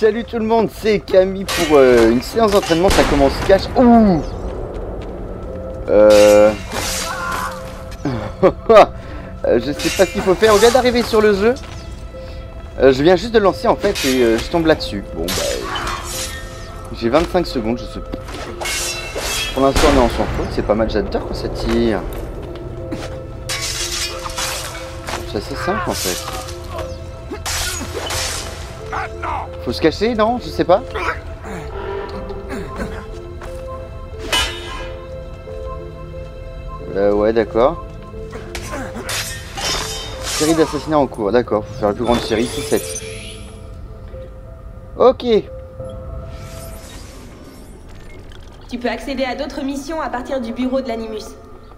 Salut tout le monde, c'est Camille pour euh, une séance d'entraînement, ça commence cash. Ouh euh... Je sais pas ce qu'il faut faire, on vient d'arriver sur le jeu. Euh, je viens juste de lancer en fait et euh, je tombe là-dessus. Bon bah... J'ai 25 secondes, je sais pas. Pour l'instant on est en faute, c'est pas mal, j'adore quand ça tire. C'est assez simple en fait. Faut se cacher, non Je sais pas. Euh, ouais, d'accord. Série d'assassinats en cours, d'accord. Faut faire la plus grande série, 6-7. Ok. Tu peux accéder à d'autres missions à partir du bureau de l'Animus.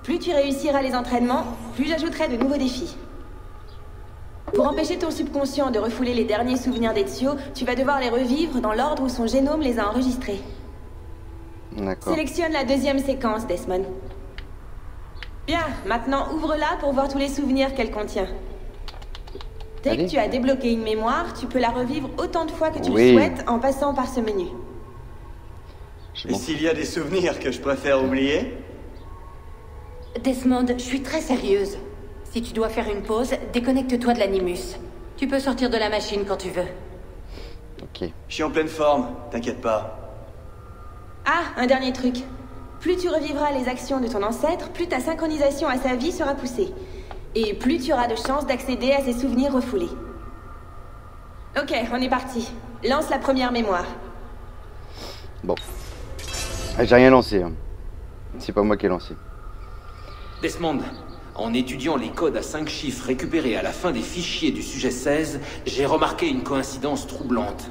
Plus tu réussiras les entraînements, plus j'ajouterai de nouveaux défis. Pour empêcher ton subconscient de refouler les derniers souvenirs d'Ezio, tu vas devoir les revivre dans l'ordre où son génome les a enregistrés. D'accord. Sélectionne la deuxième séquence, Desmond. Bien, maintenant ouvre-la pour voir tous les souvenirs qu'elle contient. Dès Allez. que tu as débloqué une mémoire, tu peux la revivre autant de fois que tu Oui. le souhaites en passant par ce menu. Et s'il y a des souvenirs que je préfère oublier? Desmond, je suis très sérieuse. Si tu dois faire une pause, déconnecte-toi de l'animus. Tu peux sortir de la machine quand tu veux. Ok. Je suis en pleine forme, t'inquiète pas. Ah, un dernier truc. Plus tu revivras les actions de ton ancêtre, plus ta synchronisation à sa vie sera poussée. Et plus tu auras de chances d'accéder à ses souvenirs refoulés. Ok, on est parti. Lance la première mémoire. Bon. Ah, J'ai rien lancé. hein. C'est pas moi qui ai lancé. Desmond, en étudiant les codes à 5 chiffres récupérés à la fin des fichiers du sujet 16, j'ai remarqué une coïncidence troublante.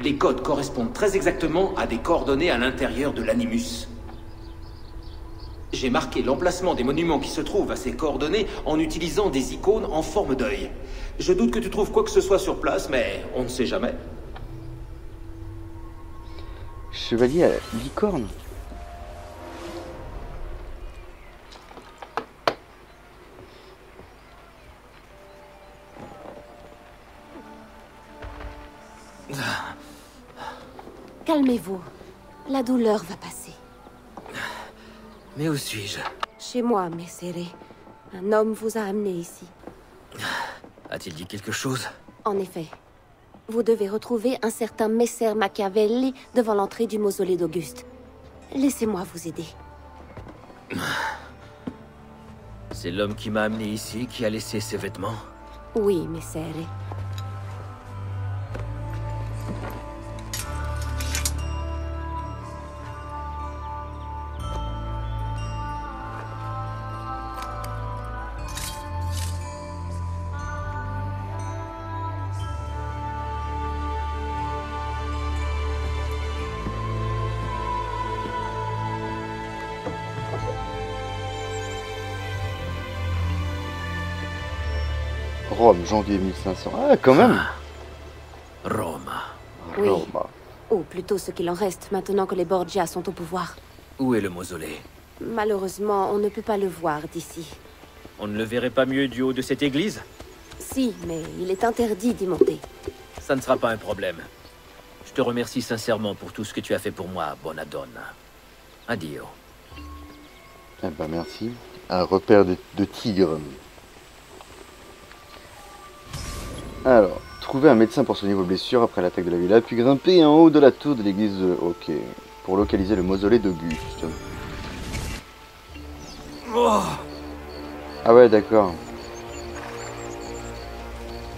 Les codes correspondent très exactement à des coordonnées à l'intérieur de l'animus. J'ai marqué l'emplacement des monuments qui se trouvent à ces coordonnées en utilisant des icônes en forme d'œil. Je doute que tu trouves quoi que ce soit sur place, mais on ne sait jamais. Chevalier à licorne. Calmez-vous. La douleur va passer. Mais où suis-je? Chez moi, Messere. Un homme vous a amené ici. A-t-il dit quelque chose? En effet. Vous devez retrouver un certain Messer Machiavelli devant l'entrée du mausolée d'Auguste. Laissez-moi vous aider. C'est l'homme qui m'a amené ici qui a laissé ses vêtements? Oui, Messere. Rome, janvier 1500. Ah, quand même. Rome. Oui. Rome. Ou plutôt ce qu'il en reste maintenant que les Borgia sont au pouvoir. Où est le mausolée? Malheureusement, on ne peut pas le voir d'ici. On ne le verrait pas mieux du haut de cette église? Si, mais il est interdit d'y monter. Ça ne sera pas un problème. Je te remercie sincèrement pour tout ce que tu as fait pour moi, Bonadonna. Addio. Eh ben merci. Un repère de, de tigre. Alors, trouver un médecin pour soigner vos blessures après l'attaque de la villa, puis grimper en haut de la tour de l'église. de- Ok. Pour localiser le mausolée d'Auguste. Ah ouais, d'accord.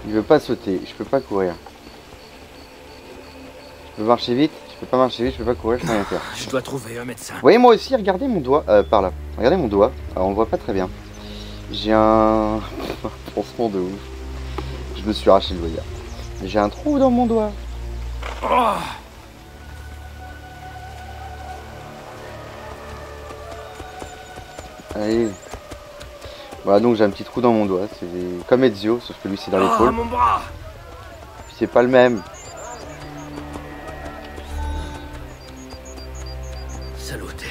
Il veut pas sauter. Je peux pas courir. Je peux marcher vite. Je peux pas marcher vite. Je peux pas courir. Je peux rien faire. Je dois trouver un médecin. Vous voyez moi aussi, regardez mon doigt, euh, par là. Regardez mon doigt, Alors, on le voit pas très bien. J'ai un pansement de ouf. Je me suis arraché le doigt. J'ai un trou dans mon doigt. Allez. Voilà donc j'ai un petit trou dans mon doigt. C'est comme Ezio, sauf que lui c'est dans Ah, l'épaule. Puis c'est pas le même. Salute.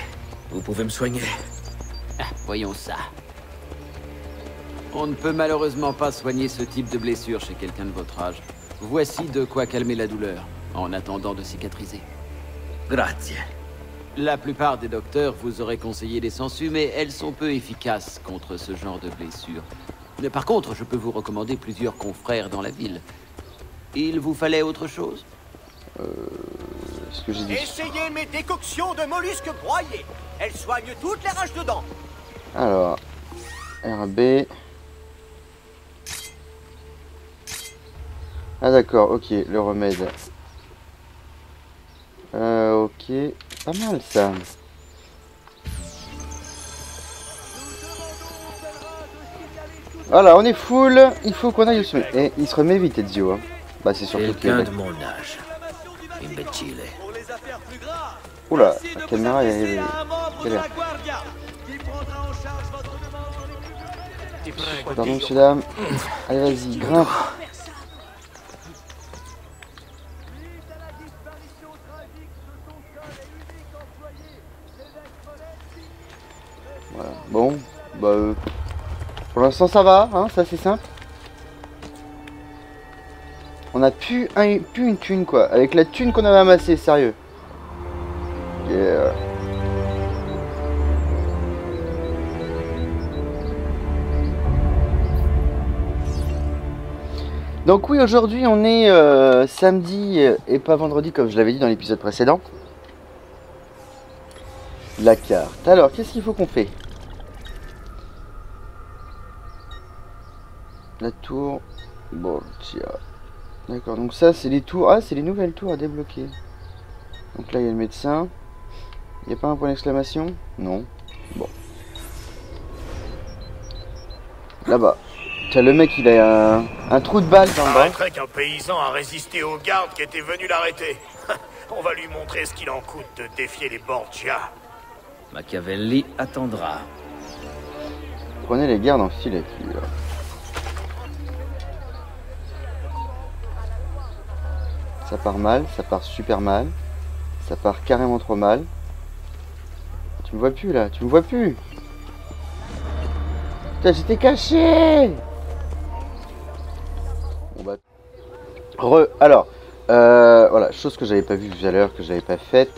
Vous pouvez me soigner Ah, voyons ça. On ne peut malheureusement pas soigner ce type de blessure chez quelqu'un de votre âge. Voici de quoi calmer la douleur, en attendant de cicatriser. Grazie. La plupart des docteurs vous auraient conseillé des sangsues, mais elles sont peu efficaces contre ce genre de blessures. Mais par contre, je peux vous recommander plusieurs confrères dans la ville. Il vous fallait autre chose? Ce que j'ai dit. Essayez mes décoctions de mollusques broyés. Elles soignent toutes les rages de dents. Alors, RB. Ah d'accord, ok, le remède. Euh, ok, pas mal ça. Voilà, on est full, il faut qu'on aille au sommet. Et il se remet vite, Ezio. Hein. Bah c'est surtout que... de mon âge. Imbécile. Oula, la caméra elle est... de galère. Pardon, monsieur, dame. Allez, vas-y, grimpe. Suite à la disparition tragique de son seul et unique employé, l'évêque Monetti, Voilà. Bon, bah... euh, Pour l'instant, ça va, hein, c'est assez simple. On a plus, un, plus une thune, quoi. Avec la thune qu'on avait amassée, sérieux. Donc oui, aujourd'hui on est euh, samedi et pas vendredi comme je l'avais dit dans l'épisode précédent. La carte. Alors, qu'est-ce qu'il faut qu'on fait? La tour Borgia. D'accord, donc ça c'est les tours. Ah, c'est les nouvelles tours à débloquer. Donc là il y a le médecin. Il n'y a pas un point d'exclamation? Non. Bon. Là-bas. Tiens, le mec il a un, un trou de balle dans le bras. Qu'un paysan a résisté aux gardes qui étaient venus l'arrêter. On va lui montrer ce qu'il en coûte de défier les Borgia. Machiavelli attendra. Prenez les gardes en file avec lui. là. Ça part mal, ça part super mal. Ça part carrément trop mal. Tu me vois plus là, tu me vois plus. Putain, j'étais caché bah. Re, alors, euh, voilà, chose que j'avais pas vue tout à l'heure, que j'avais pas faite.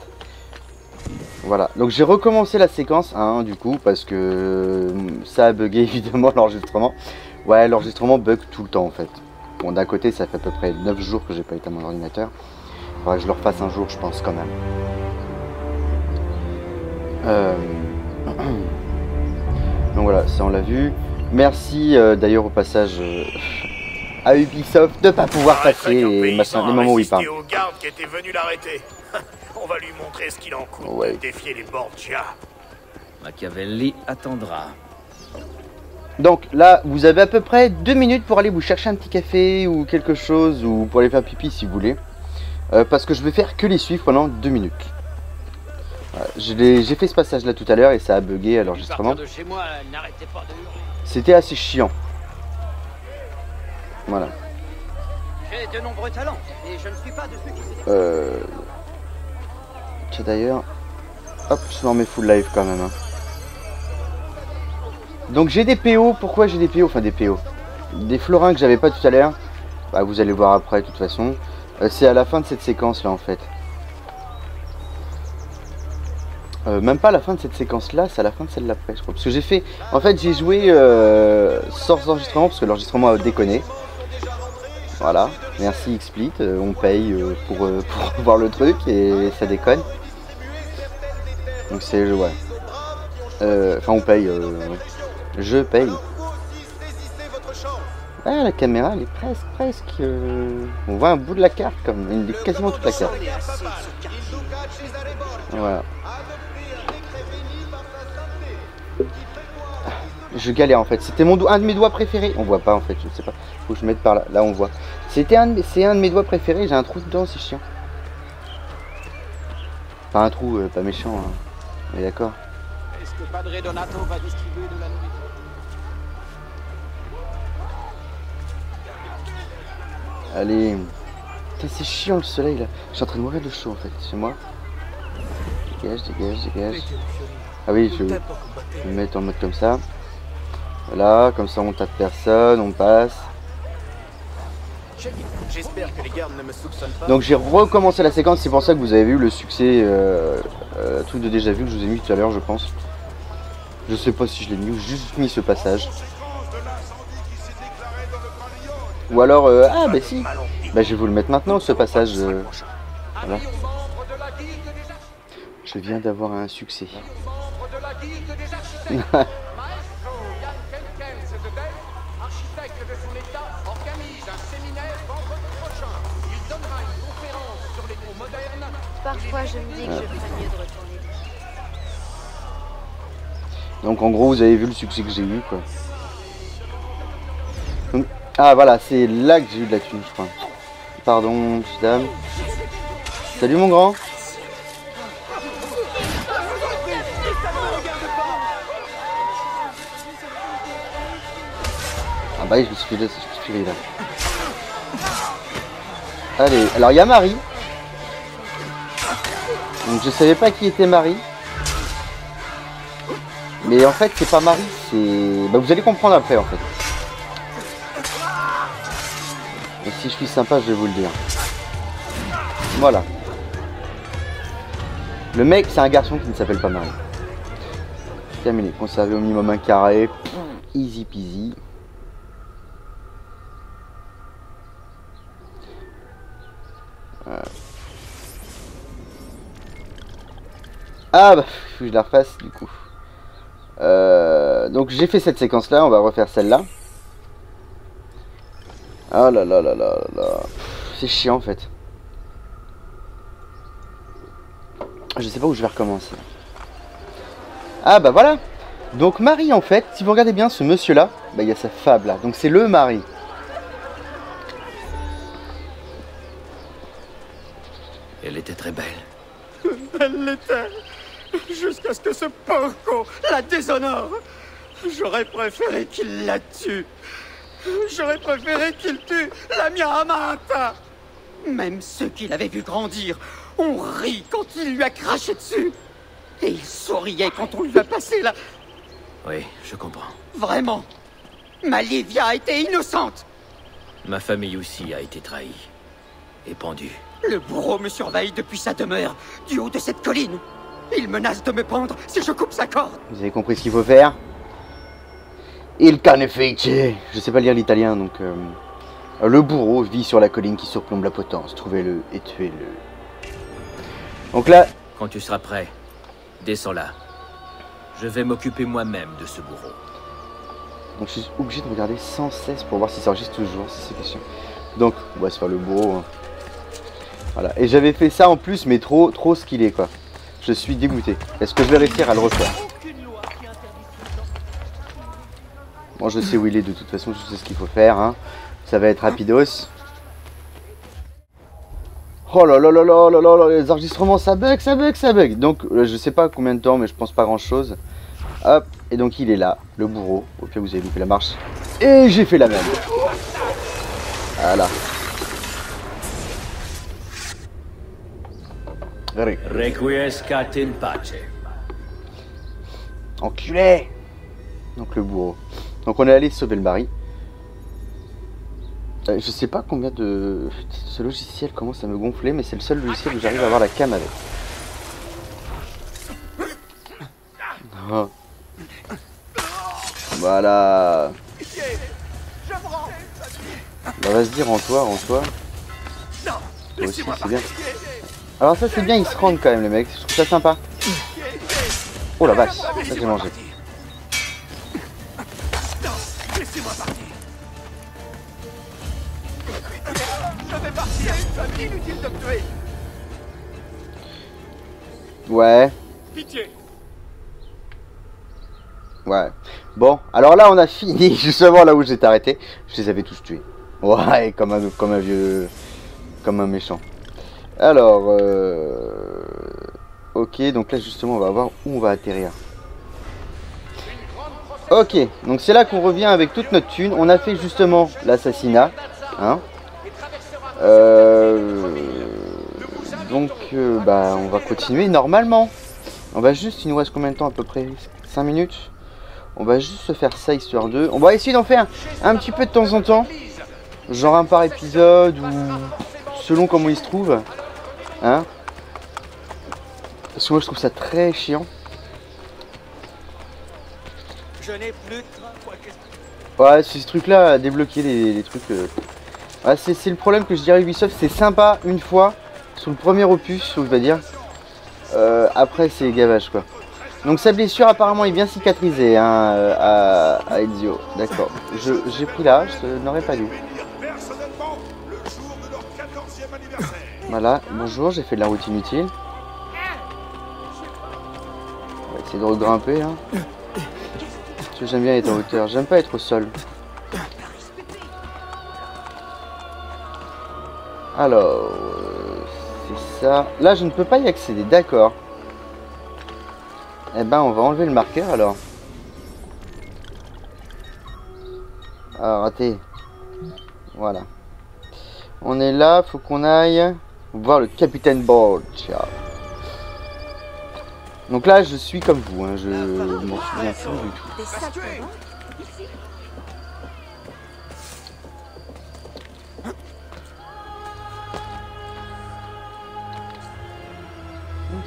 Voilà, donc j'ai recommencé la séquence, hein, du coup, parce que euh, ça a bugué évidemment l'enregistrement. Ouais, l'enregistrement bug tout le temps en fait. Bon, d'un côté, ça fait à peu près 9 jours que j'ai pas été à mon ordinateur. Faudra que je le refasse un jour, je pense quand même. Euh, Donc voilà, ça on l'a vu. Merci euh, d'ailleurs au passage euh, à Ubisoft de pas pouvoir passer les, machins- les a moments où il parle. qui l'arrêter. On va lui montrer ce qu'il en coûte Ouais. de défier les Borgia. Machiavelli attendra. Donc là, vous avez à peu près deux minutes pour aller vous chercher un petit café ou quelque chose, ou pour aller faire pipi si vous voulez. Euh, parce que je vais faire que les suivre pendant deux minutes. Voilà, J'ai fait ce passage là tout à l'heure et ça a bugué à l'enregistrement. C'était assez chiant. Voilà. J'ai de nombreux talents, et je ne suis pas de ceux qui Euh... Tiens d'ailleurs... Hop, je m'en mets full live quand même. hein. Donc j'ai des PO, pourquoi j'ai des PO Enfin des PO. Des florins que j'avais pas tout à l'heure. Bah vous allez voir après de toute façon. Euh, c'est à la fin de cette séquence là en fait. Euh, même pas à la fin de cette séquence là, c'est à la fin de celle d'après je crois. Parce que j'ai fait... En fait j'ai joué euh, sans enregistrement parce que l'enregistrement a déconné. Voilà, merci XSplit, on paye pour, pour voir le truc et ça déconne. Donc c'est ouais. Enfin on paye, je paye. Ah la caméra elle est presque, presque. euh, on voit un bout de la carte comme, une, quasiment toute la carte. Voilà. Je galère en fait. C'était mon do- un de mes doigts préférés. On voit pas en fait. Je sais pas. Faut que je mette par là. Là on voit. C'était un, de mes- c'est un de mes doigts préférés. J'ai un trou dedans. C'est chiant. Pas un trou, euh, pas méchant. Hein. On est d'accord. Est-ce que Padre Donato va distribuer de la nourriture Allez. Putain, c'est chiant le soleil là. Je suis en train de mourir de chaud en fait. C'est moi. Dégage, dégage, dégage. Ah oui, je, je vais me mettre en mode comme ça. Voilà, comme ça on tape personne, on passe. J'espère que les gardes ne me soupçonnent pas. Donc j'ai recommencé la séquence, c'est pour ça que vous avez vu le succès, euh, euh, truc de déjà vu que je vous ai mis tout à l'heure, je pense. Je sais pas si je l'ai mis ou juste mis ce passage. Ou alors, euh, ah bah si, bah je vais vous le mettre maintenant ce passage. euh, voilà. Je viens d'avoir un succès. Parfois, je me dis que je ferais mieux de retourner. Donc en gros, vous avez vu le succès que j'ai eu, quoi. Ah voilà, c'est là que j'ai eu de la thune, je crois. Pardon, petite dame. Salut mon grand. Ah bah je me suis fait, je suis fait là. Allez, alors il y a Marie. Donc je savais pas qui était Marie. Mais en fait, c'est pas Marie, c'est. Bah, vous allez comprendre après en fait. Si je suis sympa, je vais vous le dire. Voilà. Le mec, c'est un garçon qui ne s'appelle pas Marie. Terminé. Conservé au minimum un carré. Easy peasy. Euh. Ah bah, faut que je la refasse du coup. Euh, donc j'ai fait cette séquence là, on va refaire celle-là. Ah là là là là là. C'est chiant en fait. Je sais pas où je vais recommencer. Ah bah voilà. Donc Marie en fait, si vous regardez bien ce monsieur là, bah il y a sa fable là. Donc c'est le mari. Elle était très belle. Elle l'était. Jusqu'à ce que ce porco la déshonore. J'aurais préféré qu'il la tue. J'aurais préféré qu'il tue la mia amata. Même ceux qui l'avaient vu grandir ont ri quand il lui a craché dessus. Et il souriait quand on lui a passé la... Oui, je comprends. Vraiment. Ma Livia était innocente. Ma famille aussi a été trahie. Et pendue. Le bourreau me surveille depuis sa demeure, du haut de cette colline. Il menace de me pendre si je coupe sa corde. Vous avez compris ce qu'il faut faire? Il carnefice Je sais pas lire l'italien donc. euh, Le bourreau vit sur la colline qui surplombe la potence. Trouvez-le et tuez-le. Donc là, Quand tu seras prêt, descends là. Je vais m'occuper moi-même de ce bourreau. donc je suis obligé de regarder sans cesse pour voir si ça enregistre toujours, si c'est question. Donc, on va se faire le bourreau. hein. Voilà. Et j'avais fait ça en plus, mais trop, trop skillé quoi. Je suis dégoûté. Est-ce que je vais réussir à le refaire? Bon, je sais où il est de toute façon, je sais ce qu'il faut faire. hein. Ça va être rapidos. Oh là là là là là là là, les enregistrements ça bug, ça bug, ça bug. Donc euh, je sais pas combien de temps, mais je pense pas grand chose. Hop, et donc il est là, le bourreau. Au pire vous avez loupé la marche. Et j'ai fait la même. Voilà. Requiescat in pace. Enculé Donc le bourreau. Donc on est allé sauver le mari. Euh, je sais pas combien de... Ce logiciel commence à me gonfler, mais c'est le seul logiciel où j'arrive à avoir la cam avec. Ah. Voilà. Bah vas-y, rends-toi, rends-toi. Toi aussi, c'est bien. Alors ça c'est bien, ils se rendent quand même les mecs, je trouve ça sympa. Oh la vache, ça j'ai mangé. Ouais, Pitié. ouais. Bon, alors là on a fini justement là où j'étais arrêté. Je les avais tous tués. Ouais, comme un, comme un vieux... Comme un méchant. Alors, euh... Ok, donc là justement on va voir où on va atterrir. Ok, donc c'est là qu'on revient avec toute notre thune. On a fait justement l'assassinat. Hein Euh, Donc, euh, bah, on va continuer normalement. On va juste, il nous reste combien de temps à peu près? 5 minutes? On va juste se faire ça histoire de... On va essayer d'en faire un petit peu de temps en temps. Genre un par épisode ou selon comment il se trouve. Hein Parce que moi je trouve ça très chiant. Ouais, c'est ce truc là, débloquer les, les trucs. euh. Ouais, c'est le problème que je dirais Ubisoft, c'est sympa une fois sur le premier opus, on va dire. Euh, après, c'est gavage quoi. Donc sa blessure apparemment est bien cicatrisée hein, euh, à, Ezio. D'accord. J'ai pris là, je n'aurais pas dû. Voilà, bonjour, j'ai fait de la route inutile. On va essayer de regrimper. Hein. J'aime bien être en hauteur, j'aime pas être au sol. Alors, ça. Là, je ne peux pas y accéder, d'accord. Eh ben, on va enlever le marqueur alors. Ah, raté. Voilà. On est là, faut qu'on aille voir le capitaine Borgia. Donc là, je suis comme vous, hein, je m'en souviens plus du tout.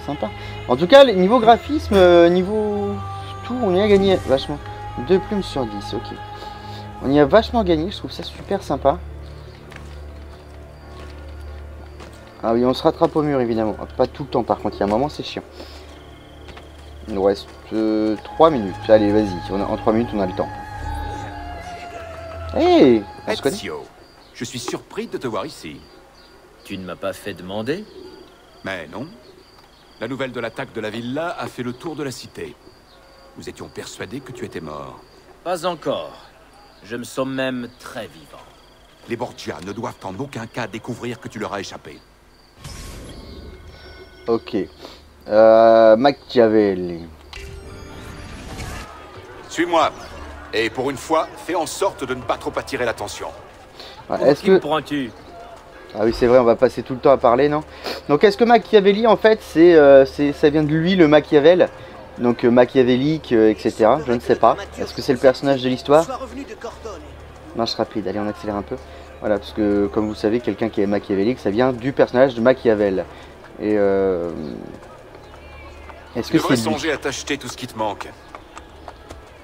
Sympa. En tout cas, niveau graphisme, euh, niveau tout, on y a gagné vachement. Deux plumes sur 10, ok. On y a vachement gagné, je trouve ça super sympa. Ah oui, on se rattrape au mur évidemment. Pas tout le temps par contre, il y a un moment c'est chiant. Il nous reste 3 minutes. Allez, vas-y, en 3 minutes on a le temps. Hey on se connaît Ezio, je suis surpris de te voir ici. Tu ne m'as pas fait demander? Mais non. La nouvelle de l'attaque de la villa a fait le tour de la cité. Nous étions persuadés que tu étais mort. Pas encore. Je me sens même très vivant. Les Borgia ne doivent en aucun cas découvrir que tu leur as échappé. Ok. Euh, Machiavelli. Suis-moi. Et pour une fois, fais en sorte de ne pas trop attirer l'attention. Pour Est-ce qui me que... prends-tu? Ah oui, c'est vrai, on va passer tout le temps à parler, non? Donc, est-ce que Machiavelli, en fait, c'est, euh, ça vient de lui, le Machiavel? Donc, euh, machiavélique, euh, etc. Je ne sais pas. Est-ce que c'est le personnage de l'histoire? Marche rapide, allez, on accélère un peu. Voilà, parce que, comme vous savez, quelqu'un qui est machiavélique, ça vient du personnage de Machiavel. Et, euh... Est-ce que c'est songer à t'acheter tout ce qui te manque.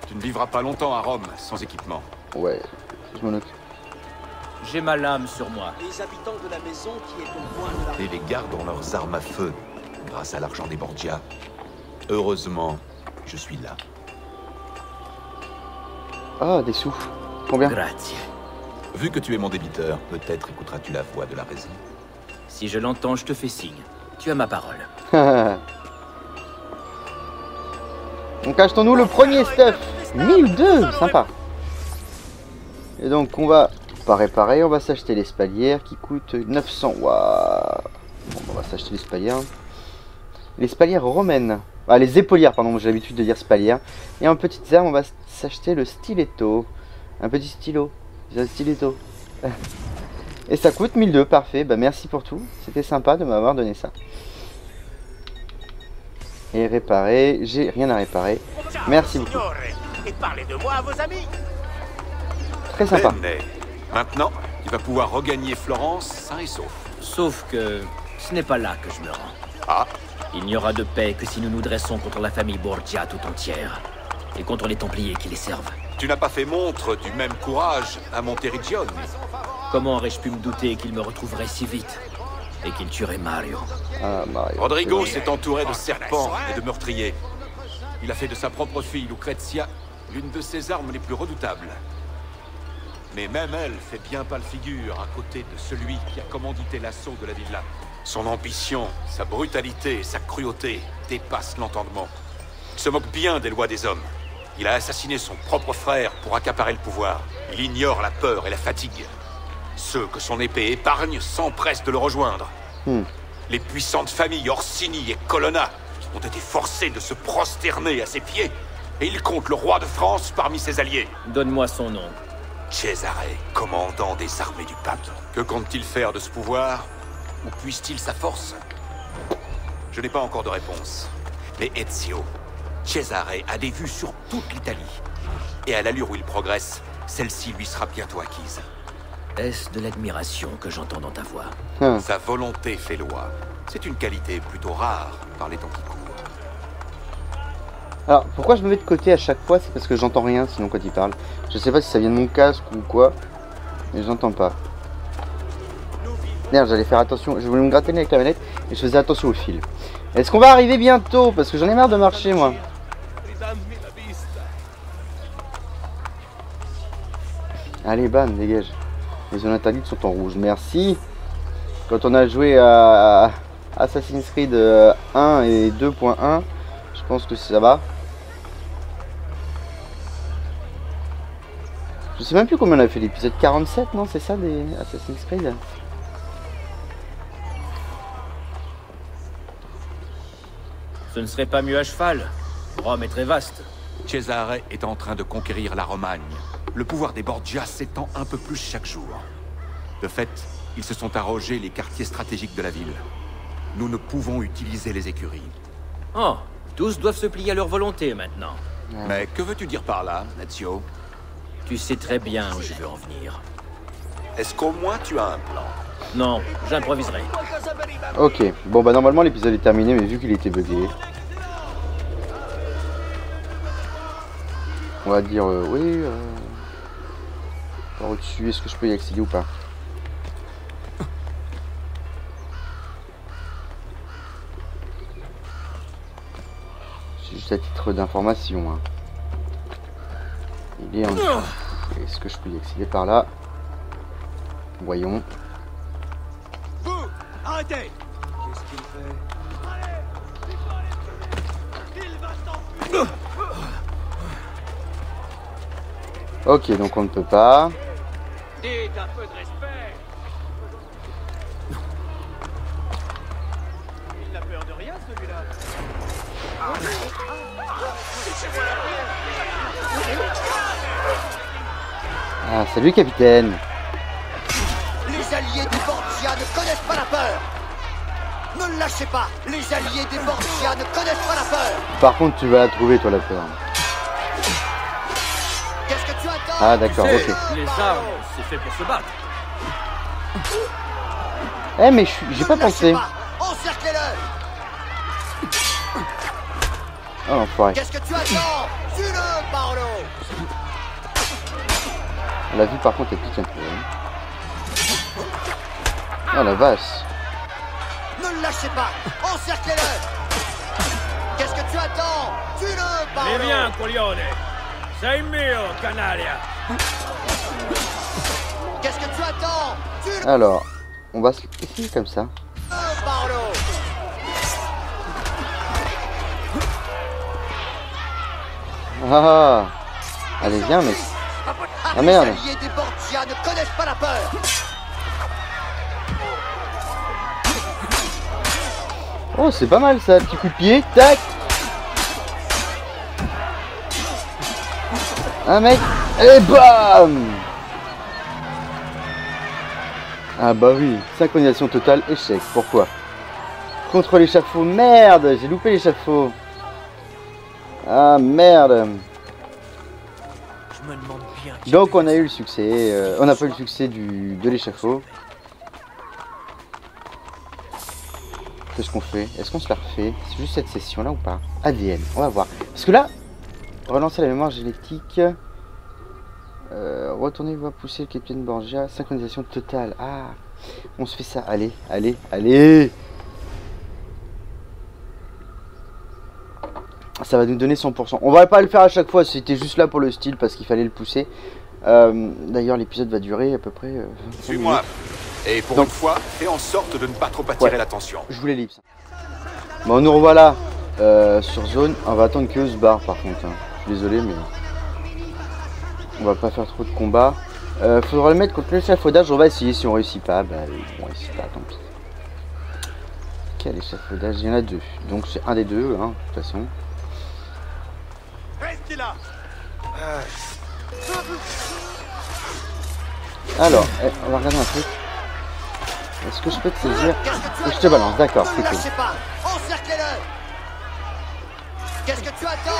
Tu ne vivras pas longtemps à Rome sans équipement. Ouais, je m'en occupe. J'ai ma lame sur moi. Les habitants de la maison qui est au coin de la Et les gardes ont leurs armes à feu, grâce à l'argent des Borgia. Heureusement, je suis là. Ah, des sous. Combien Grazie. Vu que tu es mon débiteur, peut-être écouteras-tu la voix de la raison. Si je l'entends, je te fais signe. Tu as ma parole. Donc achetons-nous le premier stuff 1002 Sympa Et donc on va pas réparer, on va s'acheter l'espalière qui coûte 900 Waouh. Bon, on va s'acheter l'espalière L'espalière romaine Ah les épaulières pardon, j'ai l'habitude de dire spalière Et en petites armes on va s'acheter le stiletto. Un petit stylo. Un stiletto. Et ça coûte 1002, parfait, bah merci pour tout. C'était sympa de m'avoir donné ça. Et réparer, j'ai rien à réparer. Merci beaucoup. Et parlez de moi à vos amis. Très sympa. Maintenant, tu vas pouvoir regagner Florence sain et sauf. Sauf que ce n'est pas là que je me rends. Ah, Il n'y aura de paix que si nous nous dressons contre la famille Borgia tout entière. Et contre les Templiers qui les servent. tu n'as pas fait montre du même courage à Monteriggioni. Comment aurais-je pu me douter qu'il me retrouverait si vite Et qu'il tuerait Mario? Ah, Mario. Rodrigo s'est entouré de serpents et de meurtriers. Il a fait de sa propre fille, Lucrezia, l'une de ses armes les plus redoutables. Mais même elle fait bien pâle figure à côté de celui qui a commandité l'assaut de la villa. Son ambition, sa brutalité et sa cruauté dépassent l'entendement. Il se moque bien des lois des hommes. Il a assassiné son propre frère pour accaparer le pouvoir. Il ignore la peur et la fatigue. Ceux que son épée épargne s'empressent de le rejoindre. Hmm. Les puissantes familles Orsini et Colonna ont été forcées de se prosterner à ses pieds, et il compte le roi de France parmi ses alliés. Donne-moi son nom. Cesare, commandant des armées du pape. Que compte-t-il faire de ce pouvoir? Où puise-t-il sa force? Je n'ai pas encore de réponse. Mais Ezio, Cesare a des vues sur toute l'Italie. Et à l'allure où il progresse, celle-ci lui sera bientôt acquise. Est-ce de l'admiration que j'entends dans ta voix? Hum. Sa volonté fait loi. C'est une qualité plutôt rare par les temps qui courent. Alors, pourquoi je me mets de côté à chaque fois C'est parce que j'entends rien sinon quand il parle. Je sais pas si ça vient de mon casque ou quoi, mais j'entends pas. Merde, j'allais faire attention. Je voulais me gratter avec la manette et je faisais attention au fil. Est-ce qu'on va arriver bientôt? Parce que j'en ai marre de marcher moi. Allez, bam, dégage. Les zones interdites sont en rouge. Merci. Quand on a joué à Assassin's Creed euh, 1 et 2.1, je pense que ça va. Je sais même plus combien on a fait l'épisode 47, non C'est ça des Assassin's Creed Ce ne serait pas mieux à cheval. Rome est très vaste. Cesare est en train de conquérir la Romagne. Le pouvoir des Borgia s'étend un peu plus chaque jour. De fait, ils se sont arrogés les quartiers stratégiques de la ville. Nous ne pouvons utiliser les écuries. Oh, tous doivent se plier à leur volonté maintenant. Mais que veux-tu dire par là, Ezio? Tu sais très bien où je veux en venir. Est-ce qu'au moins tu as un plan Non, j'improviserai. Ok, bon bah normalement l'épisode est terminé, mais vu qu'il était bugué. On va dire euh, oui. Euh, par au-dessus, est-ce que je peux y accéder ou pas? C'est juste à titre d'information. hein. Est-ce que je peux y accéder par là? Voyons. Vous Arrêtez! Qu'est-ce qu'il fait? Il va s'enfuir. Ok, donc on ne peut pas. Dites un peu de respect salut capitaine. Les alliés des Borgia ne connaissent pas la peur Ne le lâchez pas Les alliés des Borgia ne connaissent pas la peur Par contre, tu vas la trouver, toi, la peur. Qu'est-ce que tu attends Ah, d'accord, Tu sais, ok. Les armes, c'est fait pour se battre. Eh, mais je suis- j'ai pas pensé. pas Encerclez-le Oh, l'enfoiré. Qu'est-ce que tu attends? Tue-le, Paolo La vue, par contre, elle pique un peu. hein. Ah, la vache. Ne le lâchez pas Encerclez-le Qu'est-ce que tu attends? Tue-le, Paolo Mais viens, coglione Sei mio, canaria Qu'est-ce que tu attends? Tue-le, Alors, on va se essayer comme ça. Paolo Ah, allez, viens, mais. Ah, merde. Les alliés des Borgia ne connaissent pas la peur Oh, c'est pas mal ça, petit coup de pied, tac. Un mec, et bam Ah bah oui, synchronisation totale, échec. Pourquoi? Contre l'échafaud, merde, j'ai loupé l'échafaud. Ah merde. Je me demande bien qui Donc on a eu le succès, euh, on n'a pas eu le succès du, de l'échafaud. Qu'est-ce qu'on fait? Est-ce qu'on se la refait? C'est juste cette session là ou pas? ADN, on va voir. Parce que là, relancer la mémoire génétique. Euh, retourner pousser le capitaine Borgia, synchronisation totale. Ah, on se fait ça. Allez, allez, allez Ça va nous donner 100%. On va pas le faire à chaque fois, c'était juste là pour le style parce qu'il fallait le pousser. Euh, D'ailleurs, l'épisode va durer à peu près. euh, 25 Suis-moi. Et pour Donc- une fois, fais en sorte de ne pas trop attirer Ouais. l'attention. Je voulais l'ellipse. Bon, nous revoilà euh, sur zone. On va attendre que se barre par contre. hein. Je suis désolé, mais on va pas faire trop de combats. Euh, faudra le mettre contre l'échafaudage. On va essayer. Si on réussit pas, bah on réussit pas, tant pis. Quel échafaudage Il y en a deux. Donc c'est un des deux, hein, de toute façon. Restez là. Alors, eh, on va regarder un truc. Est-ce que je peux te saisir je te balance, d'accord, c'est cool. Qu'est-ce que tu attends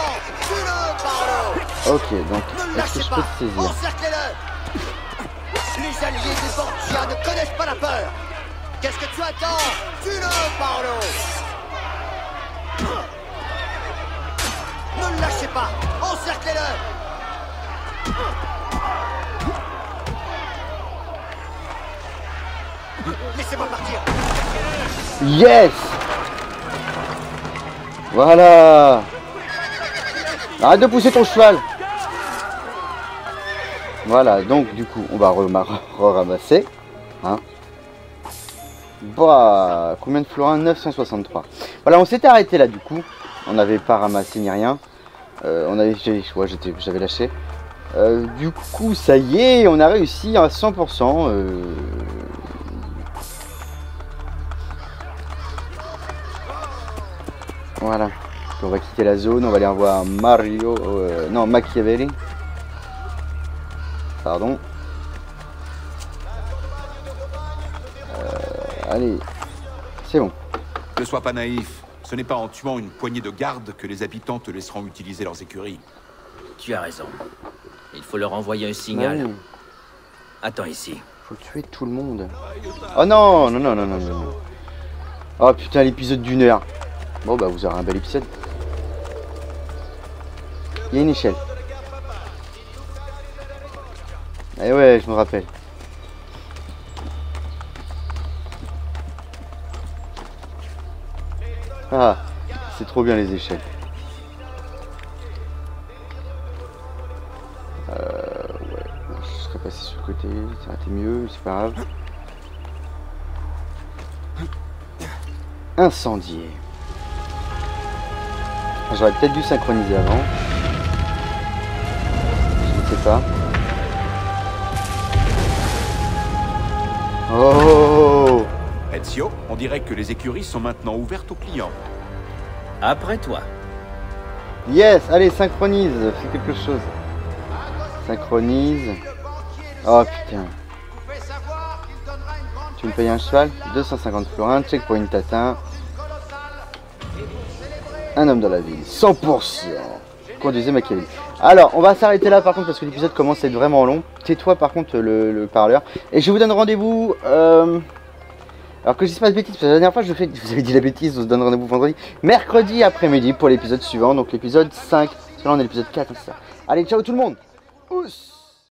Ok, donc est-ce que lâchez je peux te saisir Les alliés des Borgia ne connaissent pas la peur. Qu'est-ce que tu attends Tue-le, Paolo Yes Voilà Arrête de pousser ton cheval Voilà, donc du coup, on va re-ramasser. Hein. Bah, combien de florins? 963. Voilà, on s'était arrêté là du coup. On n'avait pas ramassé ni rien. Euh, on avait, ouais, j'avais lâché. Euh, du coup, ça y est, on a réussi à 100%. Euh, Voilà. On va quitter la zone, on va aller revoir Mario... Euh, non, Machiavelli. Pardon. Euh, allez. C'est bon. Ne sois pas naïf. Ce n'est pas en tuant une poignée de gardes que les habitants te laisseront utiliser leurs écuries. Tu as raison. Il faut leur envoyer un signal. Non. Attends ici. Faut tuer tout le monde. Oh non, non, non, non, non, non. Oh putain, l'épisode d'une heure. Bon bah vous aurez un bel épisode. Il y a une échelle. Eh ouais, je me rappelle. Ah, c'est trop bien les échelles. Euh, ouais, je serais passé sur le côté, ça aurait été mieux, c'est pas grave. Incendié. J'aurais peut-être dû synchroniser avant. Je ne sais pas. Oh Ezio, on dirait que les écuries sont maintenant ouvertes aux clients. Après toi. Yes, allez, synchronise, fais quelque chose. Synchronise. Oh putain. Tu me payes un cheval 250 florins, checkpoint atteint. Un homme dans la ville, 100% Conduisez Machiavelli. Alors, on va s'arrêter là par contre parce que l'épisode commence à être vraiment long. Tais-toi par contre le, parleur. Et je vous donne rendez-vous... Euh, alors que je dis pas de bêtises, parce que la dernière fois je fais, vous avez dit la bêtise, on se donne rendez-vous vendredi. Mercredi après-midi pour l'épisode suivant, donc l'épisode 5. Parce que là on est l'épisode 4, c'est ça. Allez, ciao tout le monde Ouss